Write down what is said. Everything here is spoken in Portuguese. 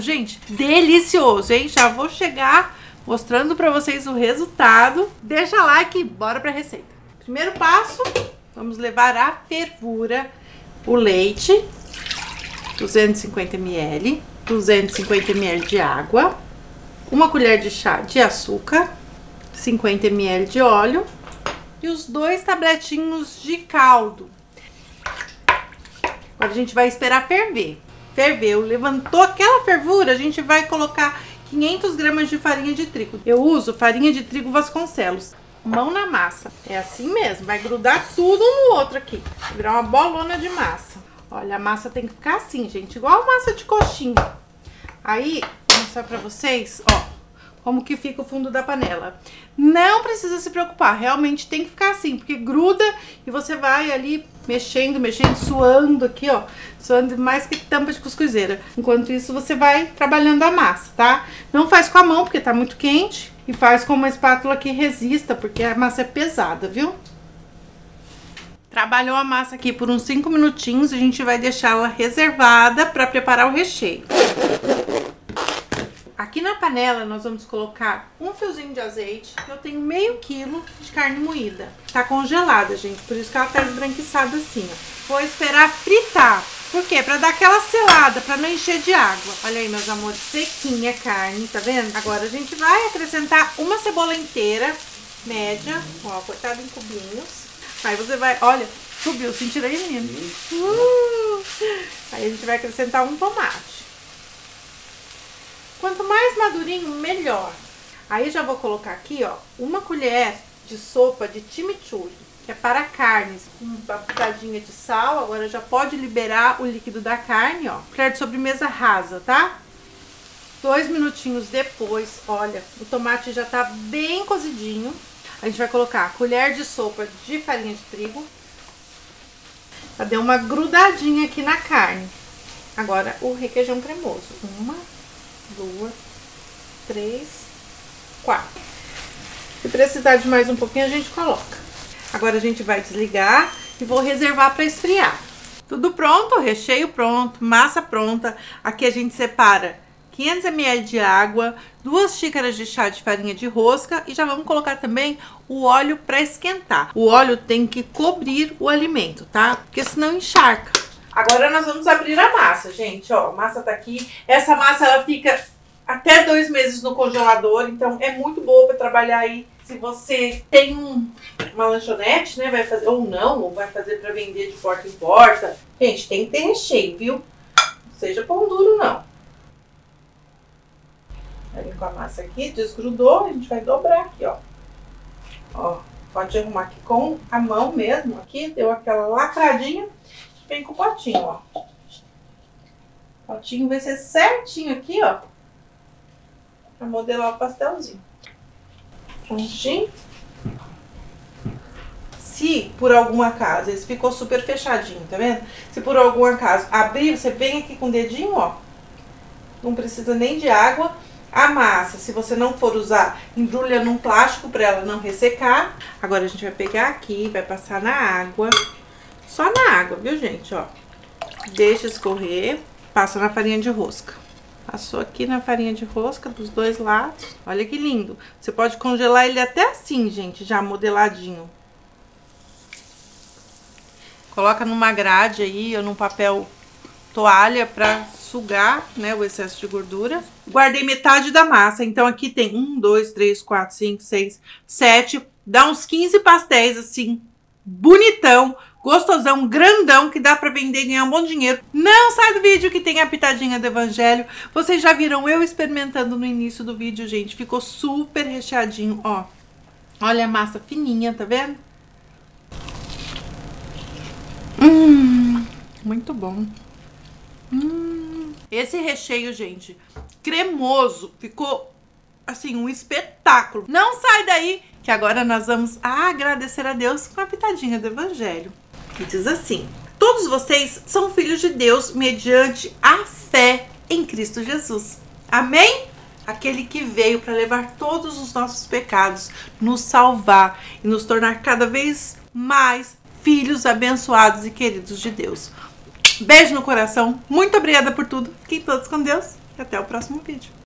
gente. Delicioso, hein? Já vou chegar mostrando pra vocês o resultado. Deixa like e bora pra receita. Primeiro passo, vamos levar à fervura o leite, 250 ml, 250 ml de água, uma colher de chá de açúcar, 50 ml de óleo e os dois tabletinhos de caldo. Agora a gente vai esperar ferver. Ferveu, levantou aquela fervura, a gente vai colocar 500 gramas de farinha de trigo. Eu uso farinha de trigo Vasconcelos. Mão na massa. É assim mesmo, vai grudar tudo um no outro aqui. Virar uma bolona de massa. Olha, a massa tem que ficar assim, gente, igual massa de coxinha. Aí, vou mostrar pra vocês, ó, como que fica o fundo da panela. Não precisa se preocupar, realmente tem que ficar assim, porque gruda e você vai ali mexendo, mexendo, suando aqui, ó, suando mais que tampa de cuscuzeira. Enquanto isso, você vai trabalhando a massa, tá? Não faz com a mão, porque tá muito quente, e faz com uma espátula que resista, porque a massa é pesada, viu? Trabalhou a massa aqui por uns 5 minutinhos, a gente vai deixá-la reservada para preparar o recheio. Aqui na panela nós vamos colocar um fiozinho de azeite. Eu tenho meio quilo de carne moída. Tá congelada, gente, por isso que ela tá esbranquiçada assim, ó. Vou esperar fritar. Por quê? Pra dar aquela selada, pra não encher de água. Olha aí, meus amores, sequinha a carne, tá vendo? Agora a gente vai acrescentar uma cebola inteira, média, ó, cortada em cubinhos. Aí você vai, olha, subiu, sentiram aí, menino? Uh! Aí a gente vai acrescentar um tomate. Quanto mais madurinho, melhor. Aí já vou colocar aqui, ó, uma colher de sopa de chimichurri, que é para carnes, uma pitadinha de sal. Agora já pode liberar o líquido da carne, ó. Colher de sobremesa rasa, tá? Dois minutinhos depois, olha, o tomate já tá bem cozidinho. A gente vai colocar colher de sopa de farinha de trigo. Já deu uma grudadinha aqui na carne. Agora o requeijão cremoso. Uma, duas, três, quatro. Se precisar de mais um pouquinho, a gente coloca. Agora a gente vai desligar e vou reservar para esfriar. Tudo pronto, recheio pronto, massa pronta. Aqui a gente separa 500 ml de água, duas xícaras de chá de farinha de rosca e já vamos colocar também o óleo para esquentar. O óleo tem que cobrir o alimento, tá? Porque senão encharca. Agora nós vamos abrir a massa, gente. Ó, a massa tá aqui. Essa massa ela fica até dois meses no congelador, então é muito boa para trabalhar aí. Se você tem um, uma lanchonete, né, vai fazer ou não, ou vai fazer para vender de porta em porta. Gente, tem que ter recheio, viu? Não seja pão duro não. Aí com a massa aqui, desgrudou, a gente vai dobrar aqui, ó. Ó, pode arrumar aqui com a mão mesmo, aqui, deu aquela lacradinha. Vem com o potinho, ó. O potinho vai ser certinho aqui, ó. Pra modelar o pastelzinho. Prontinho. Se por algum acaso, esse ficou super fechadinho, tá vendo? Se por algum acaso abrir, você vem aqui com o dedinho, ó. Não precisa nem de água. A massa, se você não for usar, embrulha num plástico para ela não ressecar. Agora a gente vai pegar aqui, vai passar na água. Só na água, viu, gente? Ó. Deixa escorrer. Passa na farinha de rosca. Passou aqui na farinha de rosca dos dois lados. Olha que lindo. Você pode congelar ele até assim, gente, já modeladinho. Coloca numa grade aí ou num papel toalha para sugar, né, o excesso de gordura. Guardei metade da massa, então aqui tem um, dois, três, quatro, cinco, seis, sete, dá uns 15 pastéis assim, bonitão, gostosão, grandão, que dá para vender e ganhar um bom dinheiro. Não sai do vídeo que tem a pitadinha do evangelho. Vocês já viram eu experimentando no início do vídeo, gente. Ficou super recheadinho, ó. Olha a massa fininha, tá vendo? Hum, muito bom. Hum, esse recheio, gente, cremoso, ficou assim, um espetáculo. Não sai daí, que agora nós vamos agradecer a Deus com a pitadinha do evangelho que diz assim: Todos vocês são filhos de Deus mediante a fé em Cristo Jesus. Amém? Aquele que veio para levar todos os nossos pecados, nos salvar e nos tornar cada vez mais filhos abençoados e queridos de Deus. Beijo no coração. Muito obrigada por tudo. Fiquem todos com Deus. e até o próximo vídeo.